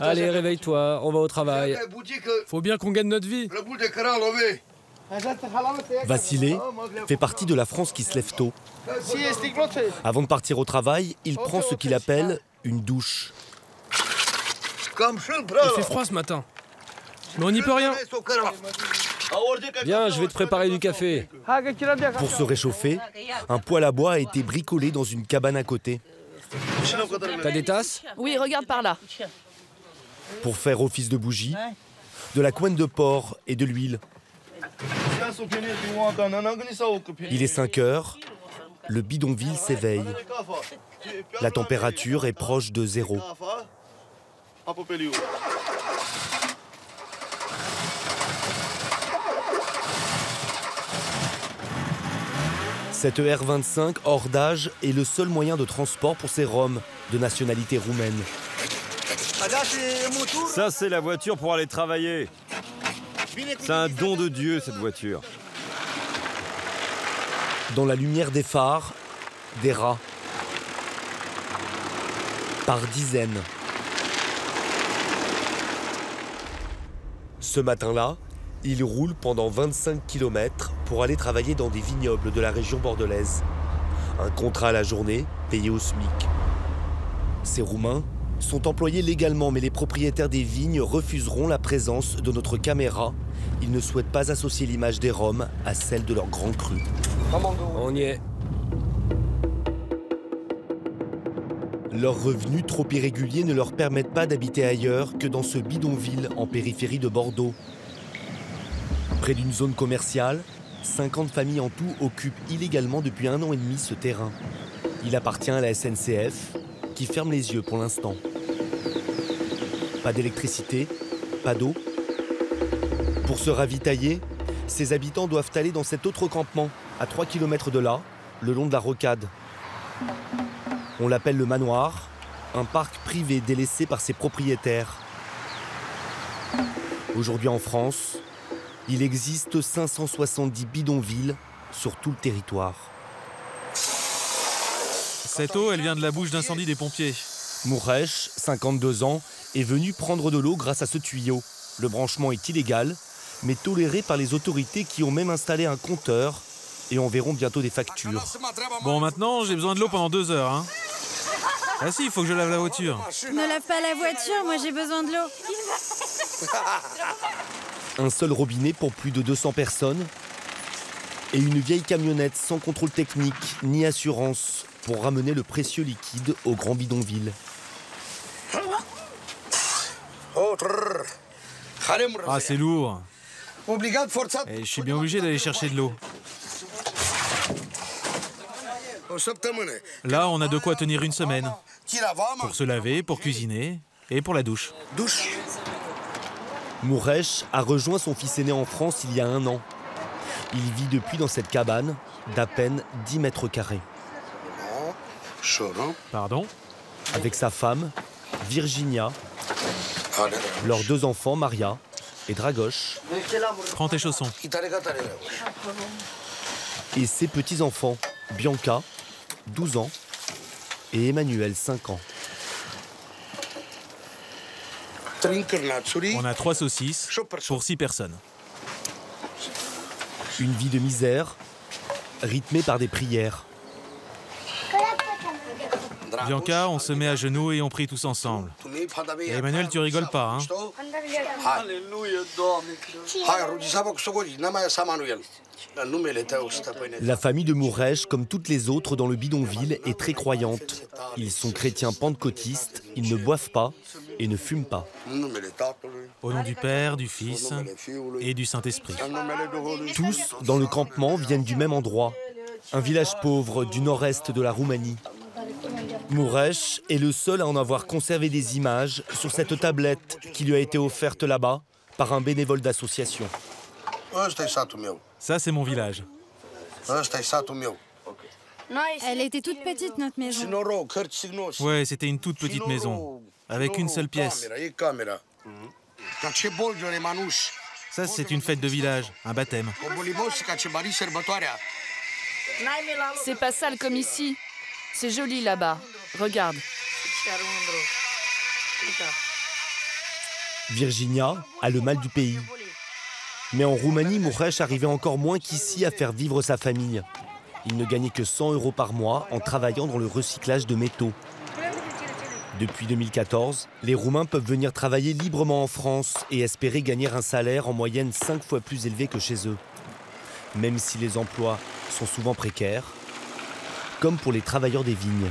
Allez, réveille-toi, on va au travail. Faut bien qu'on gagne notre vie. Vassilé fait partie de la France qui se lève tôt. Avant de partir au travail, il prend ce qu'il appelle une douche. Il fait froid ce matin. Mais on n'y peut rien. Viens, je vais te préparer du café. Pour se réchauffer, un poêle à bois a été bricolé dans une cabane à côté. T'as des tasses? Oui, regarde par là. Pour faire office de bougie, de la couenne de porc et de l'huile. Il est 5 heures, le bidonville s'éveille. La température est proche de zéro. Cette R25 hors d'âge est le seul moyen de transport pour ces Roms de nationalité roumaine. Ça, c'est la voiture pour aller travailler. C'est un don de Dieu, cette voiture. Dans la lumière des phares, des rats. Par dizaines. Ce matin-là, il roule pendant 25 km pour aller travailler dans des vignobles de la région bordelaise. Un contrat à la journée, payé au SMIC. Ces Roumains sont employés légalement, mais les propriétaires des vignes refuseront la présence de notre caméra. Ils ne souhaitent pas associer l'image des Roms à celle de leur grand cru. On y est. Leurs revenus trop irréguliers ne leur permettent pas d'habiter ailleurs que dans ce bidonville en périphérie de Bordeaux. Près d'une zone commerciale, 50 familles en tout occupent illégalement depuis un an et demi ce terrain. Il appartient à la SNCF, qui ferme les yeux pour l'instant. Pas d'électricité, pas d'eau. Pour se ravitailler, ces habitants doivent aller dans cet autre campement, à 3 km de là, le long de la rocade. On l'appelle le manoir, un parc privé délaissé par ses propriétaires. Aujourd'hui en France, il existe 570 bidonvilles sur tout le territoire. Cette eau, elle vient de la bouche d'incendie des pompiers. Mouresh, 52 ans, est venu prendre de l'eau grâce à ce tuyau. Le branchement est illégal, mais toléré par les autorités qui ont même installé un compteur et en verront bientôt des factures. Bon, maintenant, j'ai besoin de l'eau pendant deux heures. Hein. Ah si, il faut que je lave la voiture. Ne lave pas la voiture, moi j'ai besoin de l'eau. Un seul robinet pour plus de 200 personnes et une vieille camionnette sans contrôle technique ni assurance pour ramener le précieux liquide au grand bidonville. Ah, c'est lourd. Et je suis bien obligé d'aller chercher de l'eau. Là, on a de quoi tenir une semaine. Pour se laver, pour cuisiner et pour la douche. Mouresh a rejoint son fils aîné en France il y a un an. Il vit depuis dans cette cabane d'à peine 10 mètres carrés. Pardon Avec sa femme, Virginia, leurs deux enfants, Maria et Dragosh, Prends tes chaussons. et ses petits-enfants, Bianca, 12 ans, et Emmanuel, 5 ans. On a trois saucisses pour six personnes. Une vie de misère, rythmée par des prières. Bianca, on se met à genoux et on prie tous ensemble. Et Emmanuel, tu rigoles pas, hein. La famille de Mouresh, comme toutes les autres dans le bidonville, est très croyante. Ils sont chrétiens pentecôtistes, ils ne boivent pas et ne fument pas. Au nom du Père, du Fils et du Saint-Esprit. Tous, dans le campement, viennent du même endroit, un village pauvre du nord-est de la Roumanie. Mouresh est le seul à en avoir conservé des images sur cette tablette qui lui a été offerte là-bas par un bénévole d'association. Ça, c'est mon village. Elle était toute petite, notre maison. Ouais, c'était une toute petite maison, avec une seule pièce. Ça, c'est une fête de village, un baptême. C'est pas sale comme ici. C'est joli là-bas. Regarde. Virginia a le mal du pays. Mais en Roumanie, Muresh arrivait encore moins qu'ici à faire vivre sa famille. Il ne gagnait que 100 euros par mois en travaillant dans le recyclage de métaux. Depuis 2014, les Roumains peuvent venir travailler librement en France et espérer gagner un salaire en moyenne 5 fois plus élevé que chez eux. Même si les emplois sont souvent précaires, comme pour les travailleurs des vignes.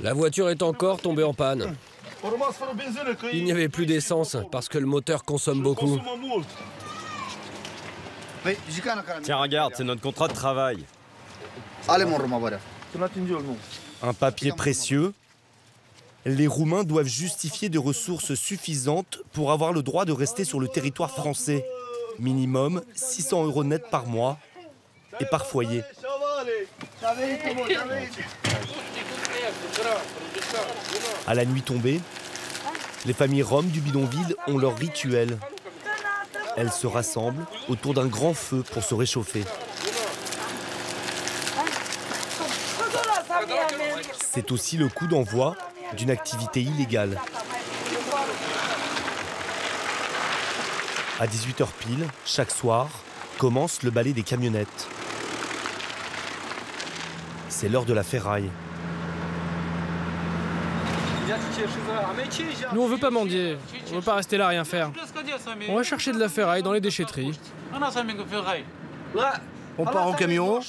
La voiture est encore tombée en panne. Il n'y avait plus d'essence parce que le moteur consomme beaucoup. Tiens, regarde, c'est notre contrat de travail. Un papier précieux. Les Roumains doivent justifier de ressources suffisantes pour avoir le droit de rester sur le territoire français. Minimum 600 euros net par mois et par foyer. À la nuit tombée, les familles roms du bidonville ont leur rituel. Elles se rassemblent autour d'un grand feu pour se réchauffer. C'est aussi le coup d'envoi d'une activité illégale. À 18h pile, chaque soir, commence le balai des camionnettes. C'est l'heure de la ferraille. Nous, on veut pas mendier. On veut pas rester là à rien faire. On va chercher de la ferraille dans les déchetteries. On part en camion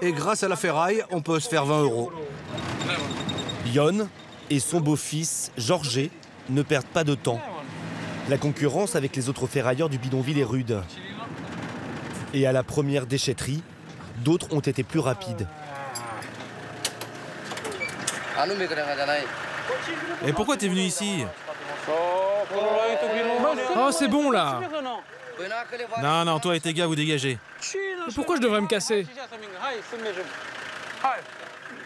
et grâce à la ferraille, on peut se faire 20 euros. Yon et son beau-fils, Georges, ne perdent pas de temps. La concurrence avec les autres ferrailleurs du bidonville est rude. Et à la première déchetterie, d'autres ont été plus rapides. Et pourquoi t'es venu ici? Oh, c'est bon là Non, non, toi et tes gars, vous dégagez. Pourquoi je devrais me casser?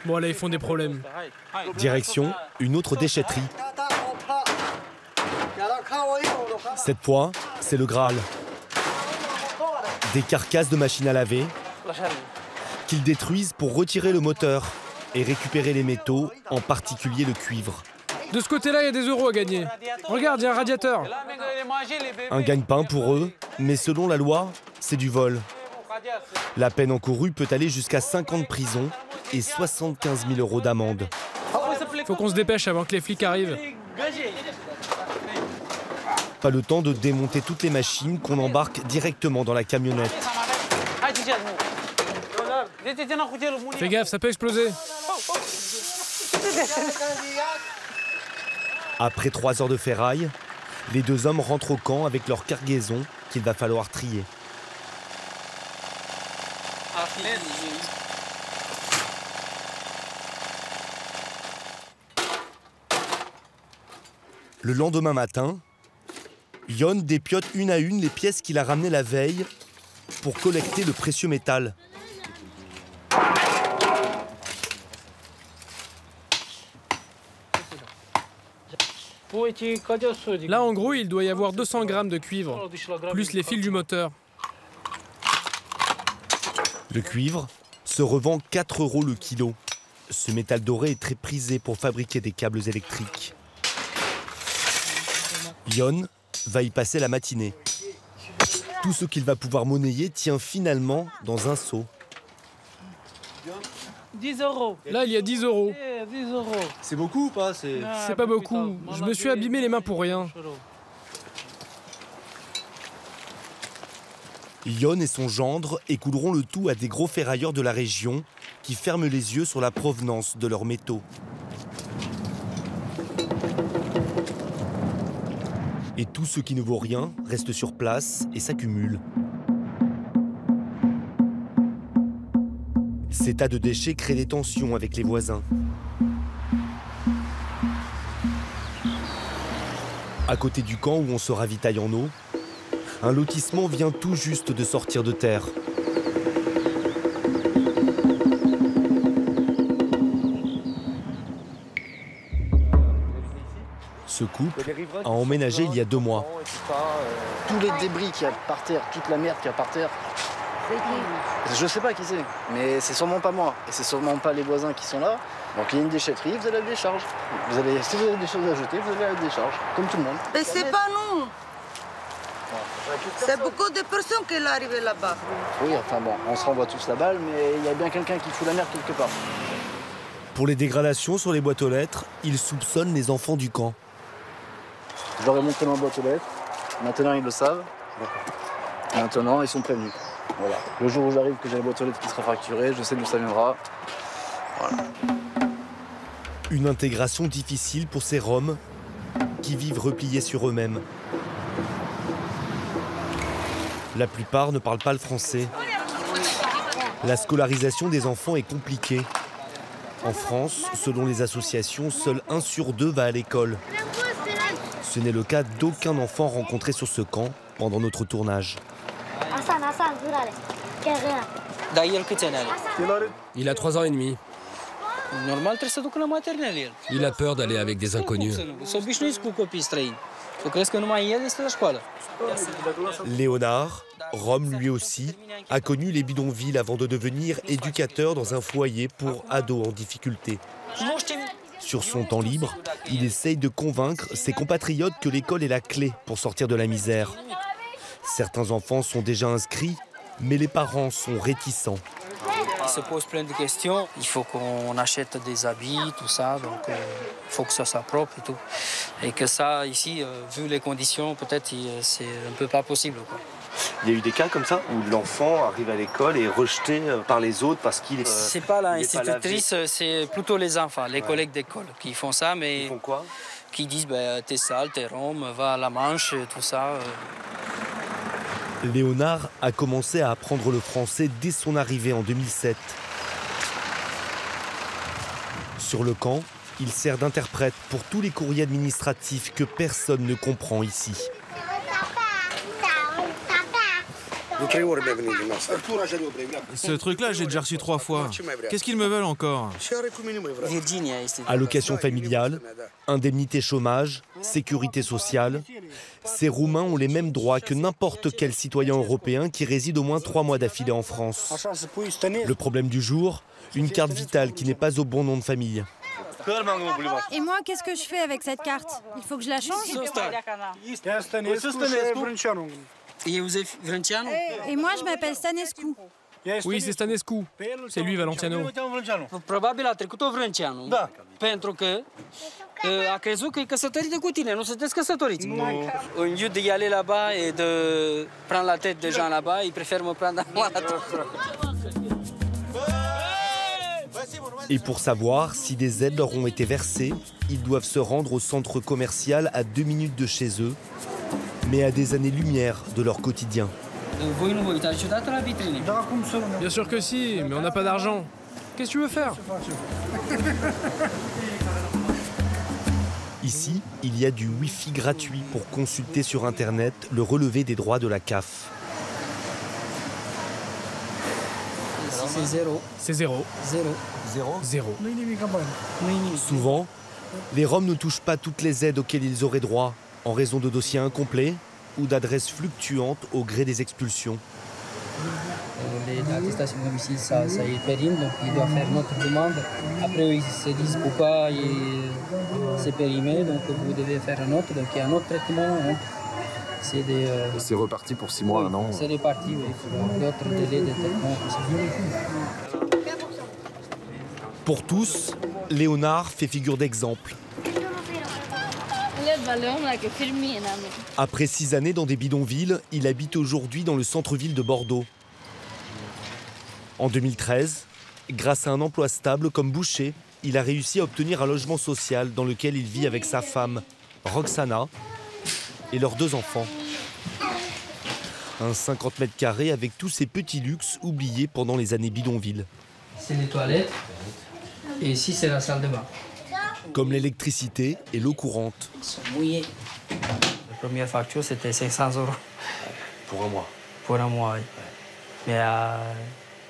Bon, là, ils font des problèmes. Direction, une autre déchetterie. Cette fois, c'est le Graal. Des carcasses de machines à laver qu'ils détruisent pour retirer le moteur et récupérer les métaux, en particulier le cuivre. De ce côté-là, il y a des euros à gagner. Regarde, il y a un radiateur. Un gagne-pain pour eux, mais selon la loi, c'est du vol. La peine encourue peut aller jusqu'à 5 ans de prison et 75 000 euros d'amende. Faut qu'on se dépêche avant que les flics arrivent. Pas le temps de démonter toutes les machines qu'on embarque directement dans la camionnette. Fais gaffe, ça peut exploser. Après trois heures de ferraille, les deux hommes rentrent au camp avec leur cargaison qu'il va falloir trier. Le lendemain matin, Yon dépiote une à une les pièces qu'il a ramenées la veille pour collecter le précieux métal. Là, en gros, il doit y avoir 200 grammes de cuivre, plus les fils du moteur. Le cuivre se revend 4 euros le kilo. Ce métal doré est très prisé pour fabriquer des câbles électriques. Yon va y passer la matinée. Tout ce qu'il va pouvoir monnayer tient finalement dans un seau. 10 euros. Là, il y a 10 euros. C'est beaucoup ou pas? C'est pas beaucoup. Je me suis abîmé les mains pour rien. Yon et son gendre écouleront le tout à des gros ferrailleurs de la région qui ferment les yeux sur la provenance de leurs métaux. Et tout ce qui ne vaut rien reste sur place et s'accumule. Ces tas de déchets créent des tensions avec les voisins. À côté du camp où on se ravitaille en eau, un lotissement vient tout juste de sortir de terre. Ce couple a emménagé il y a deux mois. Tous les débris qu'il y a par terre, toute la merde qu'il y a par terre, Je sais pas qui c'est, mais c'est sûrement pas moi. Et c'est sûrement pas les voisins qui sont là. Donc il y a une déchetterie, vous allez à la décharge. Vous allez, si vous avez des choses à jeter, vous allez à la décharge, comme tout le monde. Mais c'est pas nous C'est beaucoup de personnes qui sont arrivées là-bas. Oui, enfin bon, on se renvoie tous la balle, mais il y a bien quelqu'un qui fout la merde quelque part. Pour les dégradations sur les boîtes aux lettres, ils soupçonnent les enfants du camp. Je leur ai ma boîte aux lettres. Maintenant, ils le savent. Maintenant, ils sont prévenus. Voilà. Le jour où j'arrive que j'ai la boîte aux lettres qui sera facturée, je sais d'où ça viendra. Voilà. Une intégration difficile pour ces Roms qui vivent repliés sur eux-mêmes. La plupart ne parlent pas le français. La scolarisation des enfants est compliquée. En France, selon les associations, seul un sur deux va à l'école. Ce n'est le cas d'aucun enfant rencontré sur ce camp pendant notre tournage. Il a trois ans et demi. Il a peur d'aller avec des inconnus. Léonard, Rome lui aussi, a connu les bidonvilles avant de devenir éducateur dans un foyer pour ados en difficulté. Sur son temps libre, il essaye de convaincre ses compatriotes que l'école est la clé pour sortir de la misère. Certains enfants sont déjà inscrits, mais les parents sont réticents. Il se pose plein de questions. Il faut qu'on achète des habits, tout ça. Donc, il faut que ça soit propre et tout. Et que ça, ici, euh, vu les conditions, peut-être, c'est un peu pas possible. Il y a eu des cas comme ça où l'enfant arrive à l'école et est rejeté euh, par les autres parce qu'il est. c'est pas l'institutrice, c'est plutôt les enfants, les collègues d'école qui font ça, mais. Ils font quoi? Qui disent ben, t'es sale, t'es rome, va à la manche, tout ça. Léonard a commencé à apprendre le français dès son arrivée en 2007. Sur le camp, il sert d'interprète pour tous les courriers administratifs que personne ne comprend ici. Ce truc-là, j'ai déjà reçu trois fois. Qu'est-ce qu'ils me veulent encore Allocation familiale, indemnité chômage, sécurité sociale. Ces Roumains ont les mêmes droits que n'importe quel citoyen européen qui réside au moins trois mois d'affilée en France. Le problème du jour, une carte vitale qui n'est pas au bon nom de famille. Et moi, qu'est-ce que je fais avec cette carte? Il faut que je la change? Et Valenciano Et moi, je m'appelle Stanescu. Oui, c'est Stanescu. C'est lui. Da. Pentru că a crezut că e căsătorită cu tine, nu sunteți căsătoriți. Nu. Au lieu de y aller là-bas et de prendre la tête des gens là-bas, il préfère me prendre à moi la. Et pour savoir si des aides leur ont été versées, ils doivent se rendre au centre commercial à deux minutes de chez eux, mais à des années-lumière de leur quotidien. Bien sûr que si, mais on n'a pas d'argent. Qu'est-ce que tu veux faire? Ici, il y a du Wi-Fi gratuit pour consulter sur Internet le relevé des droits de la CAF. C'est zéro. C'est zéro. Zéro. Zéro Zéro. Souvent, les Roms ne touchent pas toutes les aides auxquelles ils auraient droit en raison de dossiers incomplets ou d'adresses fluctuantes au gré des expulsions. L'attestation domicile, ça, ça est périme, donc il doit faire notre demande. Après, ils se disent pourquoi c'est périmé, donc vous devez faire un autre. Donc il y a un autre traitement. C'est euh, reparti pour six mois, non C'est reparti, oui, pour d'autres délais de traitement. Pour tous, Léonard fait figure d'exemple. Après six années dans des bidonvilles, il habite aujourd'hui dans le centre-ville de Bordeaux. En 2013, grâce à un emploi stable comme boucher, il a réussi à obtenir un logement social dans lequel il vit avec sa femme, Roxana, et leurs deux enfants. Un 50 mètres carrés avec tous ces petits luxes oubliés pendant les années bidonvilles. C'est les toilettes et ici c'est la salle de bain comme l'électricité et l'eau courante. La première facture, c'était 500 euros. Pour un mois Pour un mois, oui. Mais euh,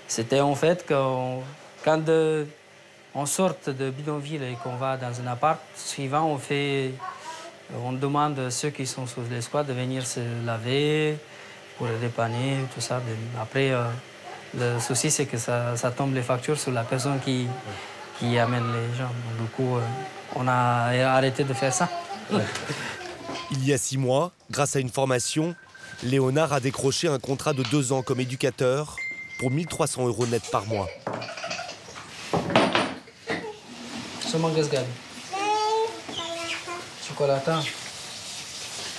c'était en fait quand on sort de bidonville et qu'on va dans un appart, suivant, on fait, on demande à ceux qui sont sous l'escouade de venir se laver, pour dépanner, tout ça. Après, euh, le souci, c'est que ça, tombe les factures sur la personne qui, qui amène les gens. Du coup, euh, on a arrêté de faire ça. Il y a six mois, grâce à une formation, Léonard a décroché un contrat de deux ans comme éducateur pour 1300 euros net par mois.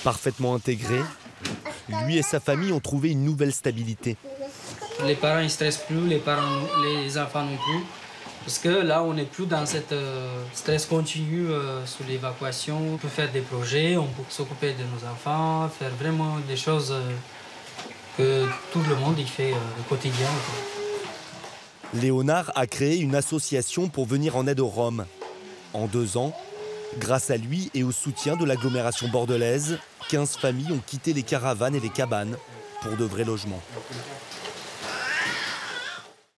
Parfaitement intégré, lui et sa famille ont trouvé une nouvelle stabilité. Les parents ne stressent plus, les, parents, les enfants non plus. Parce que là, on n'est plus dans cette euh, stress continu euh, sur l'évacuation. On peut faire des projets, on peut s'occuper de nos enfants, faire vraiment des choses euh, que tout le monde y fait au quotidien. Léonard a créé une association pour venir en aide aux Roms. En deux ans, grâce à lui et au soutien de l'agglomération bordelaise, 15 familles ont quitté les caravanes et les cabanes pour de vrais logements.